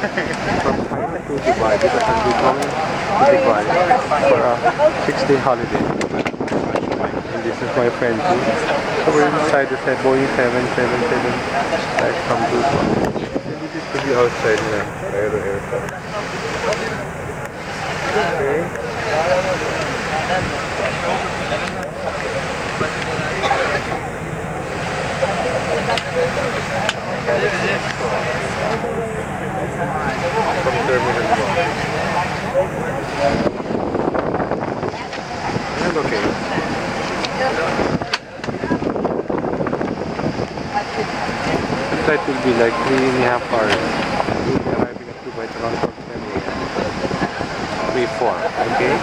from to Dubai because I'm going to Dubai for a six-day holiday. And this is my friend too. So we're inside the set Boeing 777 flight from Dubai. To be outside now, aero aircraft. Okay. And okay. The will be like three and a half hours. We'll be arriving at Dubai around 4 a.m. 3 4. Okay?